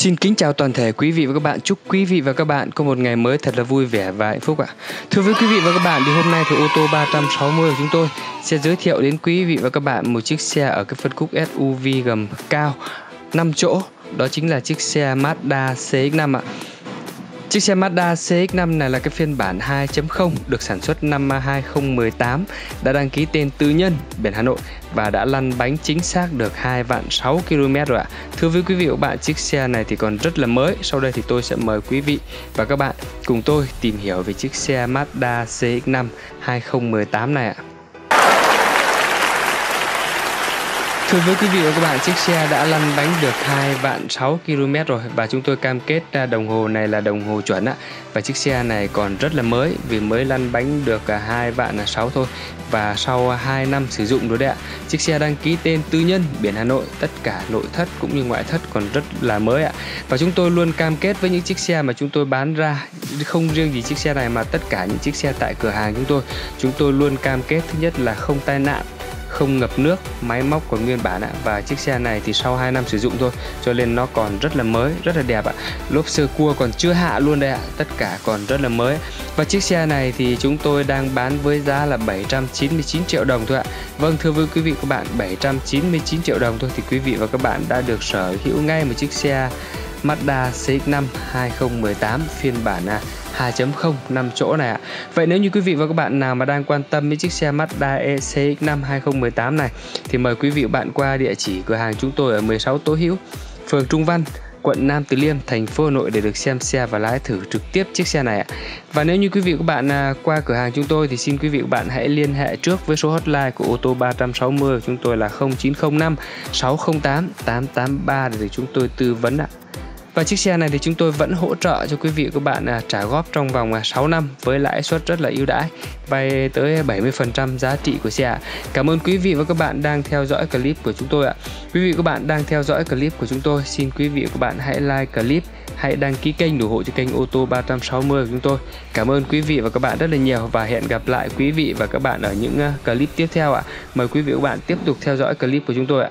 Xin kính chào toàn thể quý vị và các bạn. Chúc quý vị và các bạn có một ngày mới thật là vui vẻ và hạnh phúc ạ. Thưa với quý vị và các bạn, thì hôm nay thì ô tô 360 của chúng tôi sẽ giới thiệu đến quý vị và các bạn một chiếc xe ở cái phân khúc SUV gầm cao 5 chỗ. Đó chính là chiếc xe Mazda CX-5 ạ. Chiếc xe Mazda CX-5 này là cái phiên bản 2.0 được sản xuất năm 2018, đã đăng ký tên tư nhân biển Hà Nội và đã lăn bánh chính xác được 2 vạn 6 km rồi ạ. Thưa với quý vị và các bạn, chiếc xe này thì còn rất là mới. Sau đây thì tôi sẽ mời quý vị và các bạn cùng tôi tìm hiểu về chiếc xe Mazda CX-5 2018 này ạ. Thưa với quý vị và các bạn, chiếc xe đã lăn bánh được 2 vạn 6 km rồi và chúng tôi cam kết đồng hồ này là đồng hồ chuẩn ạ. Và chiếc xe này còn rất là mới vì mới lăn bánh được à, 2 vạn 6 thôi và sau 2 năm sử dụng rồi đấy ạ. Chiếc xe đăng ký tên tư nhân biển Hà Nội, tất cả nội thất cũng như ngoại thất còn rất là mới ạ. Và chúng tôi luôn cam kết với những chiếc xe mà chúng tôi bán ra không riêng gì chiếc xe này mà tất cả những chiếc xe tại cửa hàng chúng tôi, chúng tôi luôn cam kết thứ nhất là không tai nạn không ngập nước, máy móc còn nguyên bản ạ. Và chiếc xe này thì sau 2 năm sử dụng thôi, cho nên nó còn rất là mới, rất là đẹp ạ. Lốp sơ cua còn chưa hạ luôn đây ạ, tất cả còn rất là mới. Và chiếc xe này thì chúng tôi đang bán với giá là 799 triệu đồng thôi ạ. Vâng thưa với quý vị các bạn 799 triệu đồng thôi thì quý vị và các bạn đã được sở hữu ngay một chiếc xe Mazda CX-5 2018 phiên bản 2.0 5 chỗ này ạ. Vậy nếu như quý vị và các bạn nào mà đang quan tâm đến chiếc xe Mazda ECX5 2018 này thì mời quý vị và bạn qua địa chỉ cửa hàng chúng tôi ở 16 Tố Hữu, phường Trung Văn, quận Nam Từ Liêm, thành phố Hà Nội để được xem xe và lái thử trực tiếp chiếc xe này ạ. Và nếu như quý vị và các bạn à, qua cửa hàng chúng tôi thì xin quý vị và các bạn hãy liên hệ trước với số hotline của ô tô 360 của chúng tôi là 0905 608 883 để được chúng tôi tư vấn ạ. Và chiếc xe này thì chúng tôi vẫn hỗ trợ cho quý vị các bạn à, trả góp trong vòng à, 6 năm với lãi suất rất là ưu đãi, vay tới 70% giá trị của xe. Cảm ơn quý vị và các bạn đang theo dõi clip của chúng tôi ạ. Quý vị và các bạn đang theo dõi clip của chúng tôi, xin quý vị và các bạn hãy like clip, hãy đăng ký kênh ủng hộ cho kênh ô tô 360 của chúng tôi. Cảm ơn quý vị và các bạn rất là nhiều và hẹn gặp lại quý vị và các bạn ở những à, clip tiếp theo ạ. Mời quý vị và các bạn tiếp tục theo dõi clip của chúng tôi ạ.